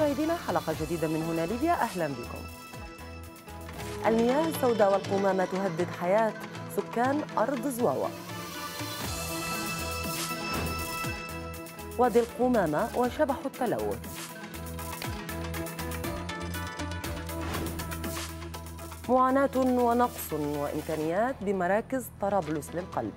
مشاهدينا حلقة جديدة من هنا ليبيا أهلا بكم. المياه السوداء والقمامة تهدد حياة سكان أرض زواوة. وادي القمامة وشبح التلوث. معاناة ونقص وإمكانيات بمراكز طرابلس للقلب.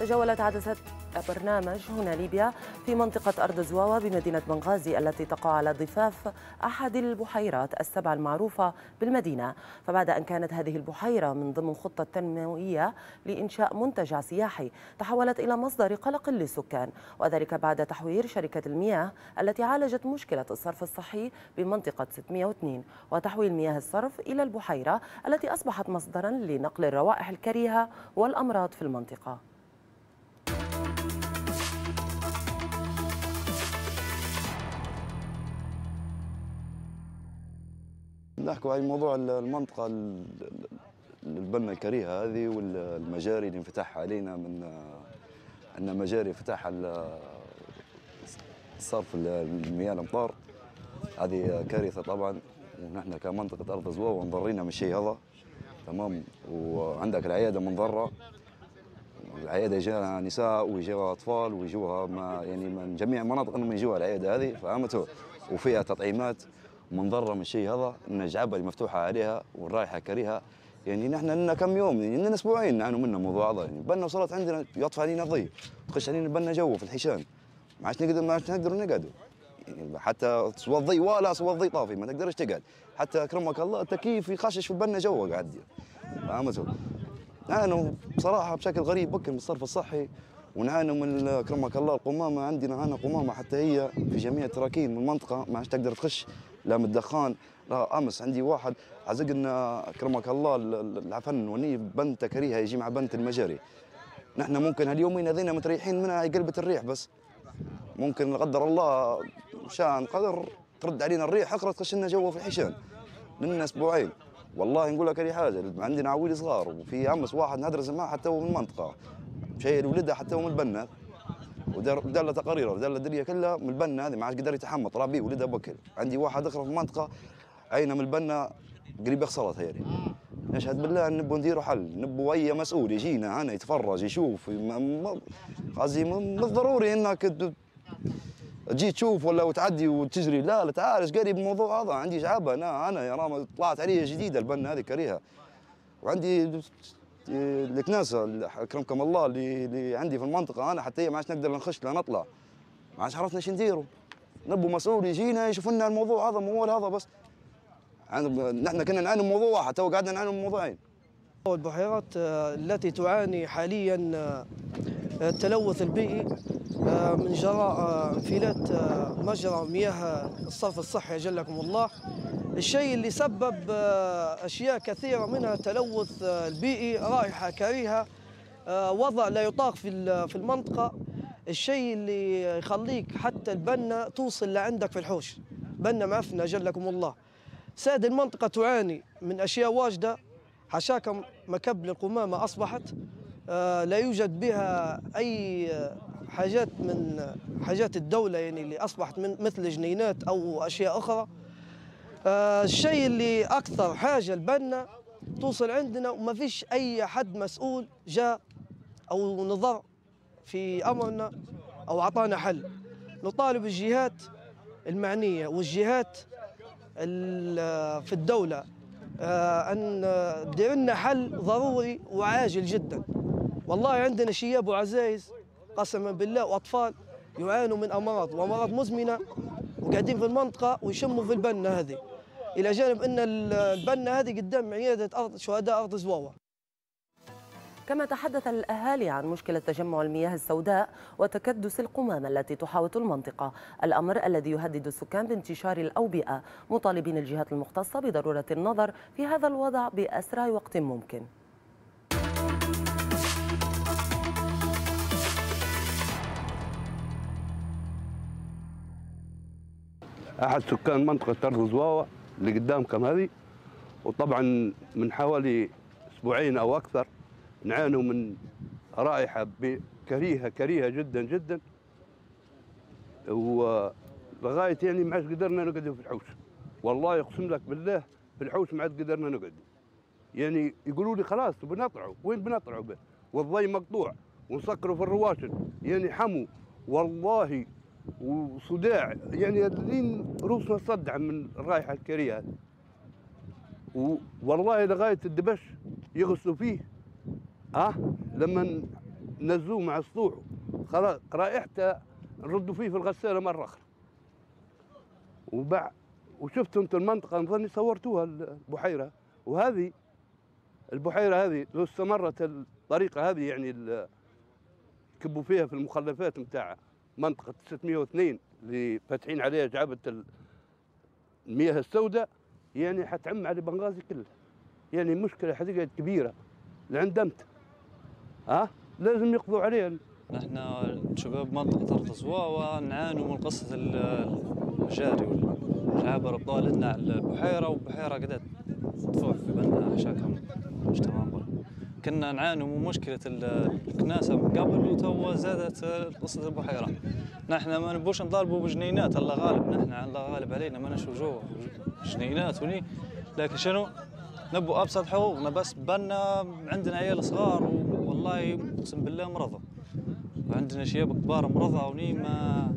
تجولت عدسة برنامج هنا ليبيا في منطقة أرض زواوة بمدينة بنغازي التي تقع على ضفاف أحد البحيرات السبع المعروفة بالمدينة. فبعد أن كانت هذه البحيرة من ضمن خطة تنموية لإنشاء منتجع سياحي تحولت إلى مصدر قلق للسكان. وذلك بعد تحوير شركة المياه التي عالجت مشكلة الصرف الصحي بمنطقة 602 وتحويل مياه الصرف إلى البحيرة التي أصبحت مصدرا لنقل الروائح الكريهة والأمراض في المنطقة. نحكوا عن موضوع المنطقة البنة الكريهة هذه والمجاري اللي انفتحها علينا من عندنا مجاري فتحها صرف المياه الامطار. هذه كارثة طبعا ونحن كمنطقة أرض زواوة مضرينا من الشيء هذا. تمام؟ وعندك العيادة منضرة العيادة يجيها نساء ويجيها أطفال ويجوها ما يعني من جميع المناطق إنهم يجوها العيادة هذه فهمتوا وفيها تطعيمات. منضره من الشيء هذا ان الجعبه المفتوحه عليها والرائحة كريهة. يعني نحن لنا كم يوم يعني لنا أسبوعين نعانوا منه الموضوع هذا. يعني بنا وصلت عندنا يطفى علينا ضي تخش علينا بنا جو في الحيشان. ما عادش نقدر ما عادش نقدر نقعدوا. يعني حتى سوى الضي ولا سوى الضي طافي ما تقدرش تقعد. حتى أكرمك الله التكييف يخشش في البنا جوا قاعد. فهمتوا نعانوا بصراحة بشكل غريب بكر من الصرف الصحي. ونعانوا من أكرمك الله القمامة عندنا أنا قمامة حتى هي في جميع التراكين من المنطقة. ما عادش تقدر تخش. لا من الدخان. أمس عندي واحد عزقنا اكرمك الله العفن وني بنته كريهة يجي مع بنت المجاري. نحن ممكن هاليومين هذين متريحين منها قلبة الريح بس. ممكن لا قدر الله شان قدر ترد علينا الريح اقرا تخش لنا جوا في الحيشان. لنا أسبوعين. والله نقول لك أي حاجة عندنا عويل صغار وفي أمس واحد ندرس معه حتى هو من المنطقة. شيء ولده حتى هو من البنات ودار له تقارير ودار الدنيا كلها من البنا هذه ما عاد قدر يتحمل طلع بيه ولده بكر. عندي واحد اخر في المنطقة عينه من البنا قريب خسرت هيري نشهد بالله نبوا نديروا حل نبوا اي مسؤول يجينا هنا يتفرج يشوف قصدي مش ضروري إنك تجي تشوف ولا وتعدي وتجري. لا لا تعال إيش قريب الموضوع هذا؟ عندي شعبه أنا أنا يا رام طلعت علي جديدة البنا هذه كريهة. وعندي الكناسه أكرمكم الله اللي, اللي عندي في المنطقة أنا حتى ما عادش نقدر نخش لا نطلع. ما عادش عرفنا إيش نديروا نبوا مسؤول يجينا يشوف لنا الموضوع هذا مو هذا بس. نحن كنا نعاني موضوع واحد تو قعدنا نعاني موضوعين. البحيرات آه، التي تعاني حاليا آه، التلوث البيئي. من جراء انفلات مجرى مياه الصرف الصحي جلكم الله. الشيء اللي سبب آه، أشياء كثيرة منها التلوث آه، البيئي رائحة كريهة آه، وضع لا يطاق في في المنطقة. الشيء اللي يخليك حتى البنة توصل لعندك في الحوش. بنة معفنة جلكم الله. ساد المنطقة تعاني من أشياء واجدة. حشاكم مكب للقمامة أصبحت لا يوجد بها أي حاجات من حاجات الدولة يعني اللي أصبحت من مثل جنينات أو أشياء أخرى. آه الشيء اللي أكثر حاجة البنا توصل عندنا وما فيش أي حد مسؤول جاء أو نظر في أمرنا أو أعطانا حل. نطالب الجهات المعنية والجهات في الدولة آه أن تدير لنا حل ضروري وعاجل جدا. والله عندنا شياب وعزايز قسما بالله واطفال يعانوا من أمراض وأمراض مزمنة وقاعدين في المنطقة ويشموا في البنه هذه. إلى جانب إن البنه هذه قدام عيادة ارض شهداء أرض زواوة. كما تحدث الأهالي عن مشكلة تجمع المياه السوداء وتكدس القمامة التي تحاوط المنطقة. الأمر الذي يهدد السكان بانتشار الأوبئة مطالبين الجهات المختصة بضرورة النظر في هذا الوضع بأسرع وقت ممكن. أحد سكان منطقة أرض زواوة اللي قدامكم هذه. وطبعا من حوالي أسبوعين أو أكثر نعانوا من رائحة ب- كريهة كريهة جدا جدا. ولغاية يعني ما عادش قدرنا نقعدوا في الحوش. والله يقسم لك بالله في الحوش ما عاد قدرنا نقعدوا يعني يقولوا لي خلاص بنطلعوا وين بنطلعوا به والضي مقطوع. ونسكروا في الرواشد يعني حمو. والله وصداع. يعني لين روسنا صدع من هذه. و- والله لغاية الدبش يغسلوا فيه. آه لما نزوه مع السطوح خلاص رائحته نردوا فيه في الغسالة مرة أخرى. وبع وشفتوا أنتم المنطقة نظني صورتوها البحيرة. وهذه البحيرة هذه لو استمرت الطريقة هذه يعني كبوا فيها في المخلفات نتاع منطقة 602 اللي فاتحين عليها جعبة ال- المياه السوداء يعني حتعم على بنغازي كلها يعني مشكلة حقيقة كبيرة لعند أمت ها؟ لازم يقضوا عليها. نحن شباب منطقة أرض زواوة نعانوا من قصة ال- الجاري والجعابر بطال لنا على البحيرة والبحيرة قدرت تفوح في بالنا حشاكهم مش تمام. كنا نعانوا من مشكلة ال- الكناسة من قبل وتوا زادت قصة البحيرة. نحن ما نبوش نطالبوا بجنينات الله غالب. نحن الله غالب علينا ما نشوف جوا جنينات وني. لكن شنو؟ نبوا أبسط حقوقنا بس بنا عندنا عيال صغار والله أقسم بالله مرضى. وعندنا شباب كبار مرضى وني ما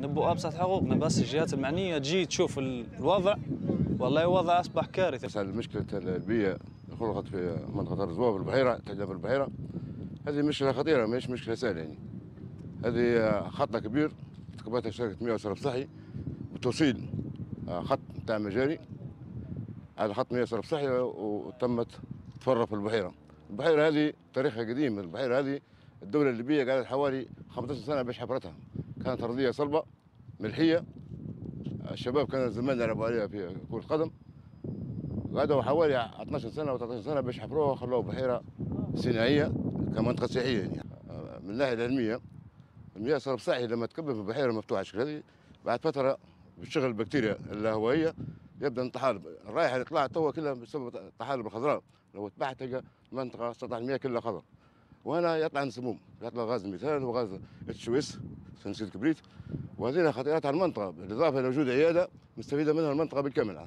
نبوا أبسط حقوقنا بس الجهات المعنية تجي تشوف ال- الوضع. والله الوضع أصبح كارثة. مسألة مشكلة خلقت في منطقة الرزوة في البحيرة تحديدا في البحيرة. هذه مشكلة خطيرة مش مشكلة سهلة يعني. هذه خط كبير تكبتها شركة مياه وصرف صحي بتوصيل خط بتاع مجاري على خط مياه وصرف صحي وتمت تفرغ في البحيرة. البحيرة هذه تاريخها قديم. البحيرة هذه الدولة الليبية قعدت حوالي 15 سنة باش حفرتها. كانت أرضية صلبة ملحية. الشباب كانوا زمان يلعبوا عليها في كرة قدم قعدوا حوالي 12 سنة و 13 سنة باش حفروها وخلوها بحيرة صناعية كمنطقه سياحيه يعني. آه، من الناحية العلمية المياه صرف صحي لما تكبر في البحيره مفتوحة. الشكل هذه بعد فترة بتشغل البكتيريا اللاهوائيه يبدأ الطحالب الرائحه اللي طلعت توا كلها بسبب الطحالب الخضراء. لو تبعت تلقى منطقة سطح المياه كلها خضر وهنا يطلع سموم يطلع غاز الميثان وغاز ثاني اكسيد الكبريت وهذه خطيرات على المنطقة. بالإضافة إلى وجود عيادة مستفيدة منها المنطقة بالكامل.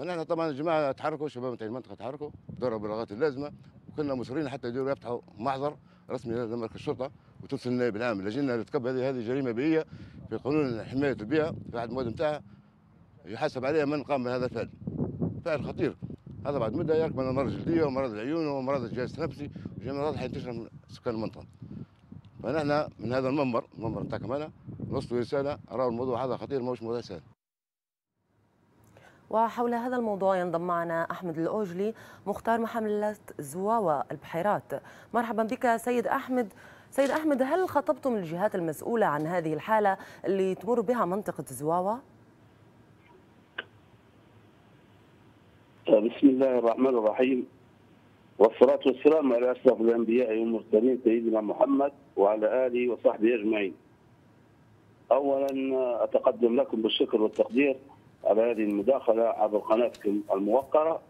فنحن طبعا الجماعة تحركوا الشباب نتاع المنطقة تحركوا داروا بالغات اللازمة وكنا مصرين حتى يديروا يفتحوا محضر رسمي مركز الشرطة وترسل النائب العام. اللجنه اللي تكب هذه هذه جريمة بيئية في قانون حماية البيئة في عهد المواد نتاعها يحاسب عليها من قام بهذا الفعل. فعل خطير. هذا بعد مدة يركب من امراض الجلديه وامراض العيون وامراض الجهاز التنفسي وجميع حينتشر من سكان المنطقة. فنحن من هذا المنبر المنبر نتاعكم هنا نوصل رسالة ارى الموضوع هذا خطير ماهوش موضوع سهل. وحول هذا الموضوع ينضم معنا أحمد الأوجلي مختار محملة زواوة البحيرات. مرحبا بك سيد أحمد. سيد أحمد هل خطبتم الجهات المسؤولة عن هذه الحالة اللي تمر بها منطقة زواوة؟ بسم الله الرحمن الرحيم. والصلاة والسلام على أشرف الأنبياء والمرسلين سيدنا محمد وعلى آله وصحبه أجمعين. أولا أتقدم لكم بالشكر والتقدير على هذه المداخلة عبر قناتكم الموقرة.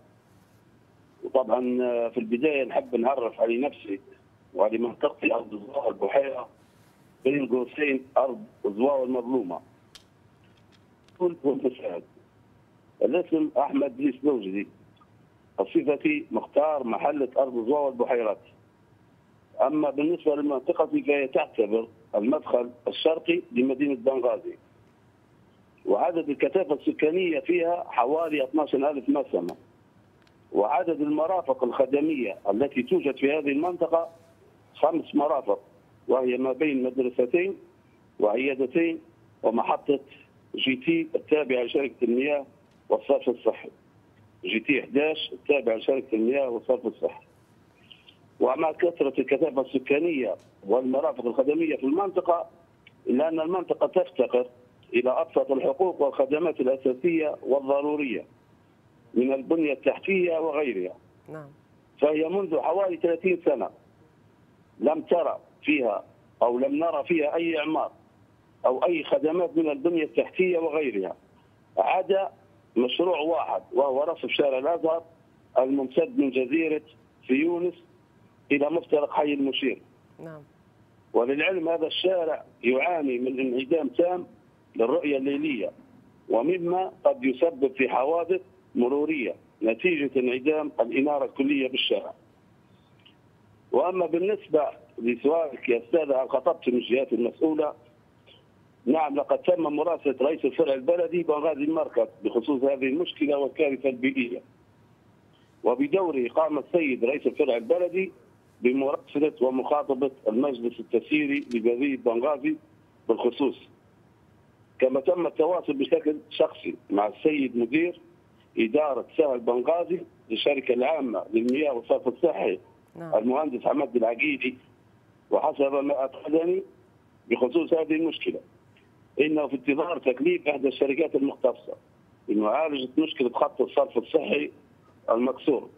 وطبعا في البداية نحب نعرف على نفسي وعلى منطقتي أرض زواوة البحيرة بين قوسين أرض زواوة المظلومة. كنت مساعد الاسم أحمد بليس لوجدي صفتي مختار محلة أرض زواوة البحيرات أما بالنسبة لمنطقتي فهي تعتبر المدخل الشرقي لمدينة بنغازي. وعدد الكثافة السكانية فيها حوالي 12 ألف نسمة وعدد المرافق الخدمية التي توجد في هذه المنطقة خمس مرافق وهي ما بين مدرستين وعيادتين ومحطة GT التابعة لشركة المياه والصرف الصحي. GT 11 التابعة لشركة المياه والصرف الصحي. ومع كثرة الكثافة السكانية والمرافق الخدمية في المنطقة إلا أن المنطقة تفتقر إلى أبسط الحقوق والخدمات الأساسية والضرورية من البنية التحتية وغيرها. نعم. فهي منذ حوالي 30 سنة لم ترى فيها أو لم نرى فيها أي إعمار أو أي خدمات من البنية التحتية وغيرها. عدا مشروع واحد وهو رصف شارع الأزهر الممتد من جزيرة في يونس إلى مفترق حي المشير. نعم. وللعلم هذا الشارع يعاني من انعدام تام للرؤية الليلية ومما قد يسبب في حوادث مرورية نتيجة انعدام الإنارة الكلية بالشارع. وأما بالنسبة لسؤالك يا أستاذ هل خطبت من الجهات المسؤولة؟ نعم لقد تم مراسلة رئيس الفرع البلدي بغازي المركز بخصوص هذه المشكلة والكارثة البيئية. وبدوره قام السيد رئيس الفرع البلدي بمراسلة ومخاطبة المجلس التسييري لبلديه بنغازي بالخصوص. كما تم التواصل بشكل شخصي مع السيد مدير إدارة سهل بنغازي للشركة العامة للمياه والصرف الصحي نعم. المهندس حمد العقيدي. وحسب ما افادني بخصوص هذه المشكلة إنه في انتظار تكليف إحدى الشركات المختصة بمعالجة مشكلة خط الصرف الصحي المكسور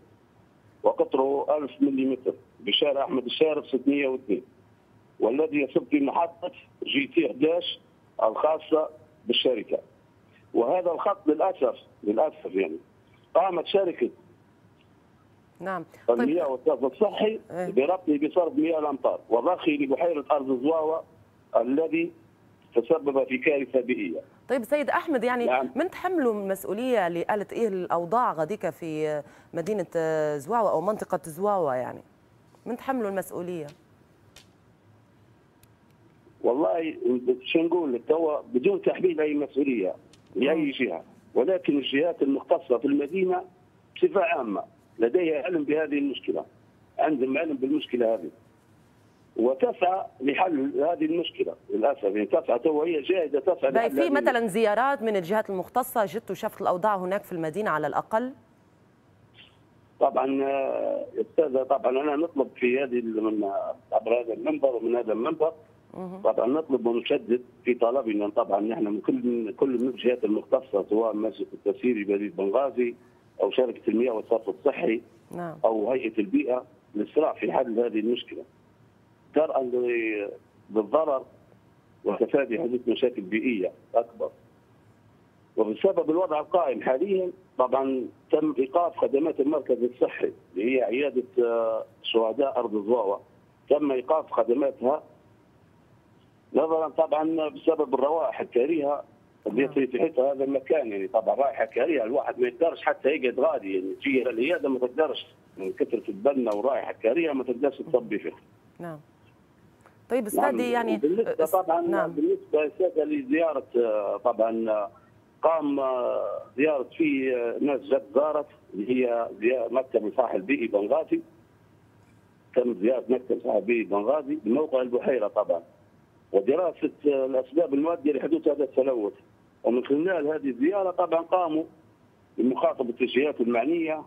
وقطره 1000 ملم بشارع أحمد الشارف 602 والذي يصب في محطة جي تي 11 الخاصة بالشركة وهذا الخط للأسف للأسف يعني قامت شركة نعم المياه طيب والصرف الصحي إيه. بربطه بصرف مياه الأمطار وضخه لبحيرة أرض زواوه الذي تسبب في كارثة بيئية. طيب سيد أحمد يعني نعم. من تحملوا المسؤوليه اللي قالت إيه الأوضاع غديك في مدينة زواوة أو منطقة زواوة يعني من تحملوا المسؤولية والله شو نقول لك توا بدون تحميل أي مسؤولية لأي جهة. ولكن الجهات المختصة في المدينة بصفة عامة لديها علم بهذه المشكلة. عندهم علم بالمشكلة هذه. وتسعى لحل هذه المشكلة للأسف. يعني تسعى تو هي جاهزة تسعى لحل في مثلا زيارات من الجهات المختصة جت وشافت الأوضاع هناك في المدينة على الأقل؟ طبعا آه، أستاذة طبعا أنا نطلب في هذه من عبر هذا المنبر ومن هذا المنبر. طبعا نطلب ونشدد في طلبنا طبعا نحن من كل كل من الجهات المختصة سواء مجلس التسييري بلديه بنغازي أو شركة المياه والصرف الصحي نعم أو هيئة البيئة للاسراع في حل هذه المشكلة. درءا للضرر وتفادي حدوث مشاكل بيئية أكبر. وبسبب الوضع القائم حاليا طبعا تم إيقاف خدمات المركز الصحي اللي هي عيادة آه، شهداء أرض زواوة تم إيقاف خدماتها نظرا طبعا بسبب الروائح الكريهه التي تحيطها هذا المكان يعني طبعا رائحة كريهه الواحد ما يقدرش حتى يقعد غادي يعني تجي العيادة ما تقدرش. من كثرة البنه ورائحة كريهه ما تقدرش تصبي فيها. نعم. طيب أستاذي يعني بالنسبة طبعا نعم بالنسبة استاذه لزياره آه، طبعا آه، قام آه، زيارة في ناس جت زارت اللي هي مكتب الصحي البيئي بنغازي. تم زيارة مكتب الصحي البيئي بنغازي بموقع البحيرة طبعا. ودراسة الأسباب المؤديه لحدوث هذا التلوث ومن خلال هذه الزيارة طبعا قاموا بمخاطبة الجهات المعنية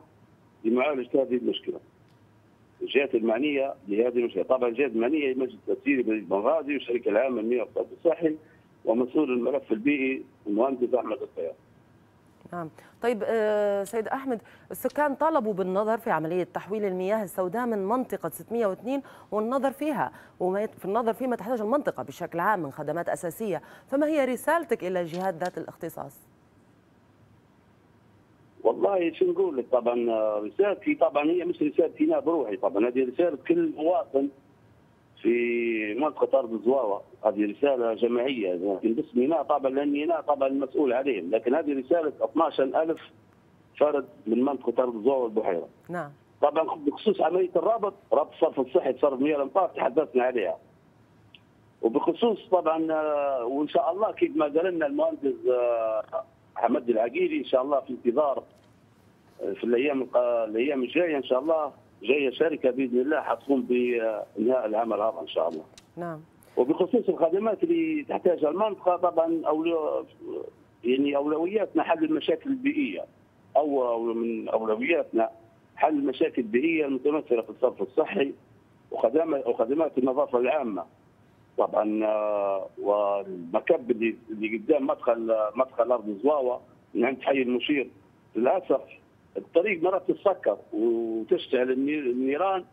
لمعالجه هذه المشكلة. الجهات المعنية لهذه المشكلة، طبعا الجهات المعنية هي مجلس التسييري بنغازي والشركة العامة للمياه والصرف الصحي ومسؤول الملف البيئي المهندس أحمد الطيار. نعم. طيب آه، سيد أحمد السكان طلبوا بالنظر في عملية تحويل المياه السوداء من منطقة 602 والنظر فيها وما في النظر فيما تحتاج المنطقة بشكل عام من خدمات أساسية. فما هي رسالتك إلى الجهات ذات الاختصاص؟ والله شو نقول؟ لك طبعا آه، رسالتي طبعا هي مش رسالتي أنا بروحي طبعا. هذه رسالة كل مواطن في منطقه ارض زواوه هذه رسالة جماعية. لكن باسمي أنا طبعا لاني أنا طبعا المسؤول عليهم. لكن هذه رسالة 12000 فرد من منطقه ارض زواوه والبحيره نعم. طبعا بخصوص عمليه الربط ربط الصرف الصحي بصرف مياه الامطار تحدثنا عليها. وبخصوص طبعا آه، وإن شاء الله كيف ما قال لنا المهندس آه، حمد العقيلي إن شاء الله في انتظار آه، في الأيام الأيام الجاية إن شاء الله جاية شركة بإذن الله حتقوم بإنهاء العمل هذا إن شاء الله. نعم. وبخصوص الخدمات اللي تحتاجها المنطقة طبعا أولو يعني أولوياتنا حل المشاكل البيئية. أو من أولوياتنا حل المشاكل البيئية المتمثلة في الصرف الصحي وخدمات وخدمات النظافة العامة. طبعا آه، والمكب اللي اللي قدام مدخل مدخل أرض زواوة من عند حي المشير. للأسف الطريق مرات تتسكر وتشتعل النير- النيران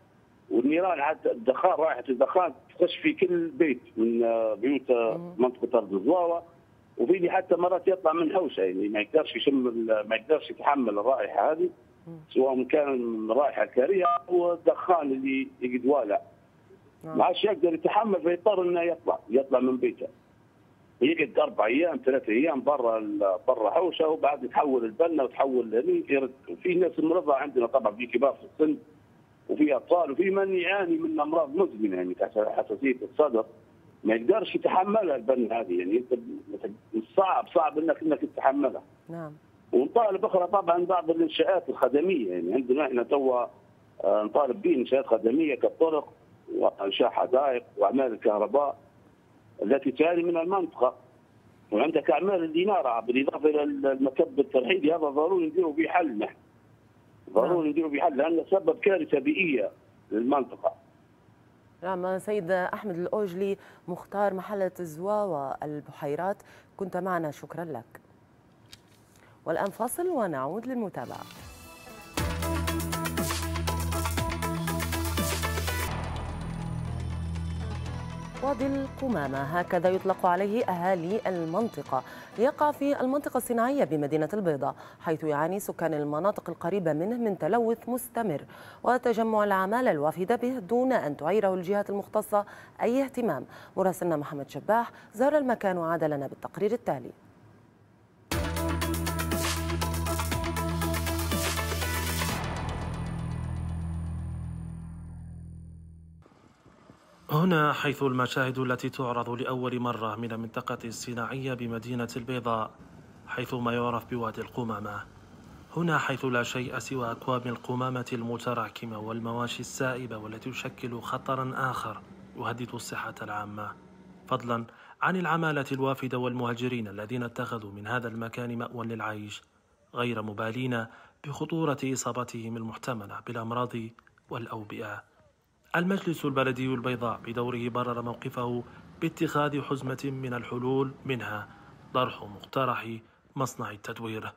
والنيران حتى الدخان رائحه الدخان تخش في كل بيت من آه، بيوت آه، منطقة أرض الزواوه وفي حتى مرات يطلع من حوشة يعني ما يقدرش يشم ما يقدرش يتحمل الرائحة هذه سواء كان رائحة كريهة أو الدخان اللي يقعد والع نعم. ما عادش يقدر يتحمل فيضطر إنه يطلع يطلع من بيته. يقعد أربع أيام ثلاث أيام برا برا حوشة وبعد يتحول البنا وتحول هني يرد في ناس مرضى عندنا طبعا في كبار في السن وفي أطفال وفي من يعاني من أمراض مزمنة يعني حساسية الصدر. ما يقدرش يتحملها البنا هذه يعني أنت صعب صعب انك إنك تتحملها. نعم. ونطالب أخرى طبعا بعض الإنشاءات الخدمية يعني عندنا إحنا توا آه، نطالب به إنشاءات خدمية كالطرق وإنشاء حدائق وأعمال الكهرباء. التي تعاني من المنطقة. وعندك أعمال الإنارة بالإضافة إلى المكب الترحيلي هذا ضروري نديروا به حل نحن ضروري نديروا به حل لأنه سبب كارثة بيئية للمنطقة. نعم سيد أحمد الأوجلي مختار محلة الزواوة البحيرات كنت معنا شكرا لك. والآن فاصل ونعود للمتابعة. وادي القمامة. هكذا يطلق عليه أهالي المنطقة. يقع في المنطقة الصناعية بمدينة البيضاء حيث يعاني سكان المناطق القريبة منه من تلوث مستمر. وتجمع العمالة الوافدة به دون أن تعيره الجهات المختصة أي اهتمام. مراسلنا محمد شباح زار المكان وعاد لنا بالتقرير التالي. هنا حيث المشاهد التي تعرض لأول مرة من المنطقة الصناعية بمدينة البيضاء حيث ما يعرف بوادي القمامة. هنا حيث لا شيء سوى أكواب القمامة المتراكمة والمواشي السائبة والتي تشكل خطرا آخر يهدد الصحة العامة. فضلا عن العمالة الوافدة والمهاجرين الذين اتخذوا من هذا المكان مأوى للعيش غير مبالين بخطورة إصابتهم المحتملة بالأمراض والأوبئة. المجلس البلدي البيضاء بدوره برر موقفه باتخاذ حزمة من الحلول منها طرح مقترح مصنع التدوير.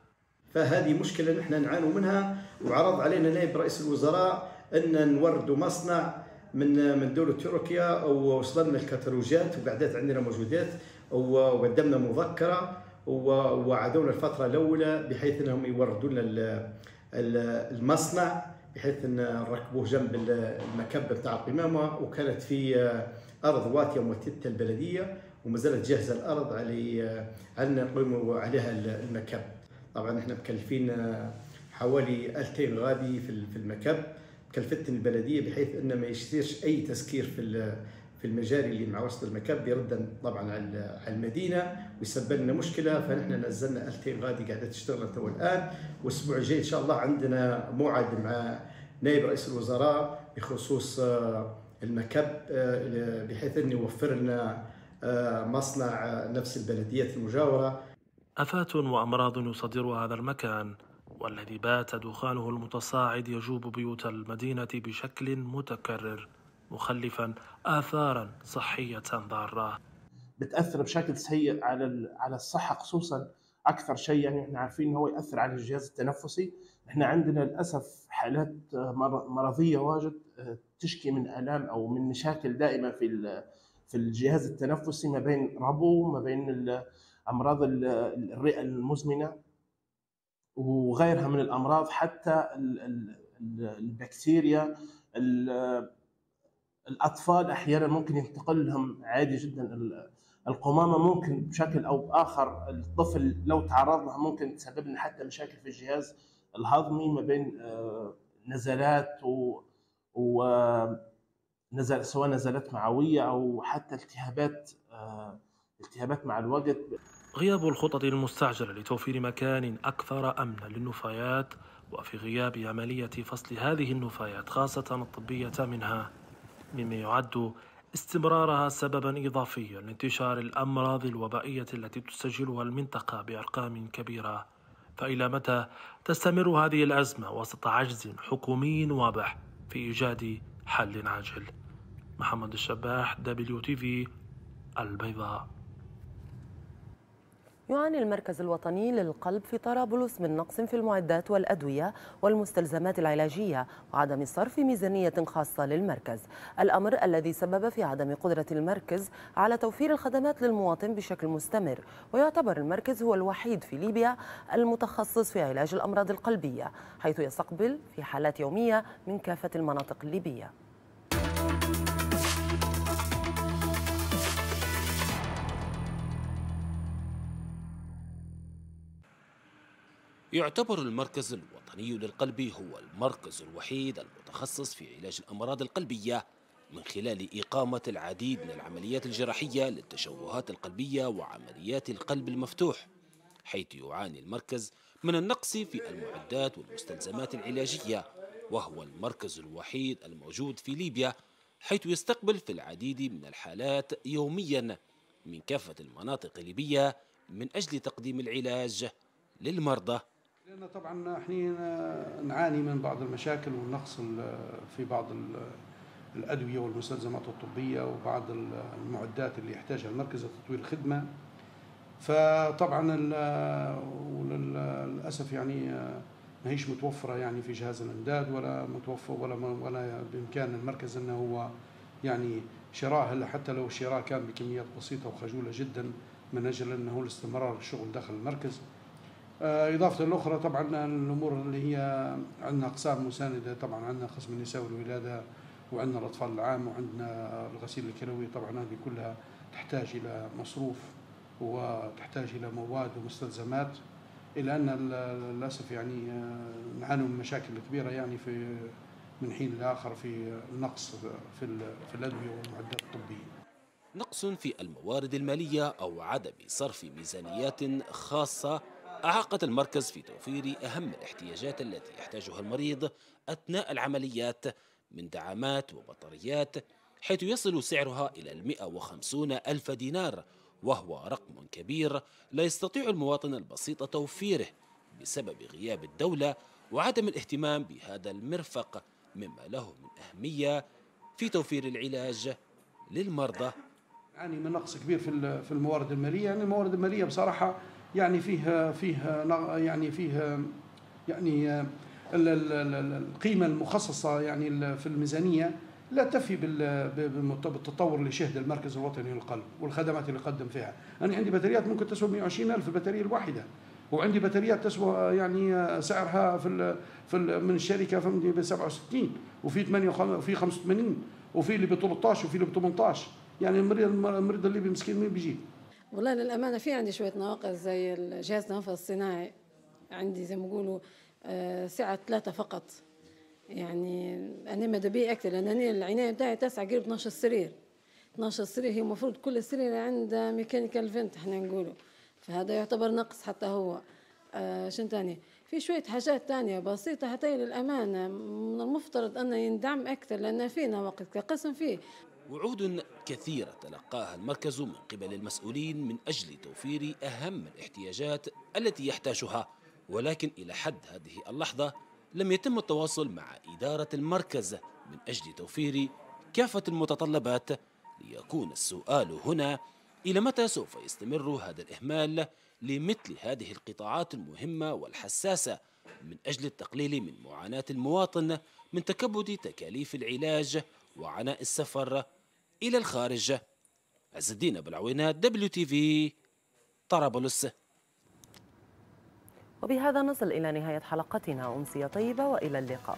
فهذه مشكلة نحن نعانوا منها وعرض علينا نائب رئيس الوزراء أن نوردوا مصنع من من دولة تركيا ووصلنا الكتالوجات وقعدات عندنا موجودات وقدمنا مذكرة ووعدونا الفترة الأولى بحيث إنهم يوردوا لنا ال- ال- المصنع. بحيث إن نركبوه جنب ال- المكب بتاع القمامة وكانت في أرض واتية ممتده البلدية وما زالت جاهزة الأرض على على نقيموا عليها المكب. طبعا إحنا مكلفين حوالي 2000 غادي في المكب كلفتني البلدية بحيث انه ما يصيرش أي تسكير في في المجاري اللي مع وسط المكب يردا طبعا على المدينة. ويسبب لنا مشكلة فنحن نزلنا 2000 غادي قاعدة تشتغل تو الان والأسبوع الجاي إن شاء الله عندنا موعد مع نائب رئيس الوزراء بخصوص آه، المكب آه، بحيث إنه يوفر لنا آه، مصنع نفس البلديات المجاورة. آفات وأمراض يصدرها هذا المكان والذي بات دخانه المتصاعد يجوب بيوت المدينة بشكل متكرر مخلفا آثارا صحية ضارة. بتأثر بشكل سيء على على الصحة خصوصا أكثر شيء يعني إحنا عارفين انه هو يأثر على الجهاز التنفسي. إحنا عندنا للأسف حالات مر- مرضية واجد آه، تشكي من آلام أو من مشاكل دائمة في في الجهاز التنفسي ما بين ربو ما بين أمراض ال- الرئة المزمنة وغيرها من الأمراض. حتى ال- ال- ال- البكتيريا ال- الأطفال أحيانا ممكن ينتقل لهم عادي جدا ال- القمامة ممكن بشكل أو بآخر الطفل لو تعرض لها ممكن تسبب لنا حتى مشاكل في الجهاز الهضمي ما بين آه، نزلات و, و نزل سواء نزلات معوية أو حتى التهابات آه، التهابات مع الوقت غياب الخطط المستعجلة لتوفير مكان أكثر أمنا للنفايات وفي غياب عملية فصل هذه النفايات خاصة الطبية منها مما يعد استمرارها سببا إضافيا لانتشار الأمراض الوبائية التي تسجلها المنطقة بأرقام كبيرة. فإلى متى تستمر هذه الأزمة وسط عجز حكومي واضح في إيجاد حل عاجل؟ محمد الشباح WTV البيضاء. يعاني المركز الوطني للقلب في طرابلس من نقص في المعدات والأدوية والمستلزمات العلاجية وعدم صرف ميزانية خاصة للمركز. الأمر الذي سبب في عدم قدرة المركز على توفير الخدمات للمواطن بشكل مستمر ويعتبر المركز هو الوحيد في ليبيا المتخصص في علاج الأمراض القلبية حيث يستقبل في حالات يومية من كافة المناطق الليبية. يعتبر المركز الوطني للقلب هو المركز الوحيد المتخصص في علاج الأمراض القلبية من خلال إقامة العديد من العمليات الجراحية للتشوهات القلبية وعمليات القلب المفتوح حيث يعاني المركز من النقص في المعدات والمستلزمات العلاجية وهو المركز الوحيد الموجود في ليبيا حيث يستقبل في العديد من الحالات يوميا من كافة المناطق الليبية من أجل تقديم العلاج للمرضى. لأن طبعا إحنا نعاني من بعض المشاكل والنقص في بعض الأدوية والمستلزمات الطبية وبعض المعدات اللي يحتاجها المركز لتطوير الخدمة فطبعا للأسف يعني ما هيش متوفرة يعني في جهاز الإمداد ولا متوفر ولا ولا بإمكان المركز أنه هو يعني شراء. حتى لو الشراء كان بكميات بسيطة وخجولة جدا من أجل أنه الاستمرار الشغل داخل المركز إضافة الأخرى طبعا الأمور اللي هي عندنا أقسام مساندة طبعا عندنا قسم النساء والولادة وعندنا الأطفال العام وعندنا الغسيل الكلوي طبعا هذه كلها تحتاج إلى مصروف وتحتاج إلى مواد ومستلزمات. إلى أن للأسف يعني آه، نعاني من مشاكل كبيرة يعني في من حين لآخر في النقص في في الأدوية والمعدات الطبية. نقص في الموارد المالية أو عدم صرف ميزانيات خاصة أعاقت المركز في توفير أهم الاحتياجات التي يحتاجها المريض أثناء العمليات من دعامات وبطاريات حيث يصل سعرها إلى المئة وخمسون ألف دينار وهو رقم كبير لا يستطيع المواطن البسيط توفيره بسبب غياب الدولة وعدم الاهتمام بهذا المرفق مما له من أهمية في توفير العلاج للمرضى. يعني من نقص كبير في الموارد المالية يعني الموارد المالية بصراحة يعني فيه فيه يعني فيه يعني القيمة المخصصة يعني في الميزانية لا تفي بالتطور اللي شهد المركز الوطني للقلب والخدمات اللي قدم فيها. أنا عندي بطاريات ممكن تسوى 120 ألف البطارية الواحدة وعندي بطاريات تسوى يعني سعرها في في من الشركة فهمتني ب 67 وفي 8 وفي 85 وفي اللي ب 13 وفي اللي ب 18 يعني المريض المريض الليبي مسكين مين بيجيب؟ والله للأمانة في عندي شوية نواقص زي الجهاز التنفس الصناعي. عندي زي ما يقولوا آه، سعة ثلاثة فقط. يعني أنا ماذا بي أكثر لأن أنا العناية بتاعي تسعة قريب 12 سرير. 12 سرير هي المفروض كل سرير عندها mechanical vent إحنا نقوله. فهذا يعتبر نقص حتى هو. آه شنو تاني؟ في شوية حاجات تانية بسيطة حتى للأمانة. من المفترض أنه يندعم أكثر لأن فينا وقت كقسم فيه. وعود كثيرة تلقاها المركز من قبل المسؤولين من أجل توفير أهم الاحتياجات التي يحتاجها ولكن إلى حد هذه اللحظة لم يتم التواصل مع إدارة المركز من أجل توفير كافة المتطلبات ليكون السؤال هنا إلى متى سوف يستمر هذا الإهمال لمثل هذه القطاعات المهمة والحساسة من أجل التقليل من معاناة المواطن من تكبد تكاليف العلاج وعناء السفر إلى الخارج. عز الدين أبو العوينات WTV طرابلس. وبهذا نصل إلى نهاية حلقتنا. أمسية طيبة وإلى اللقاء.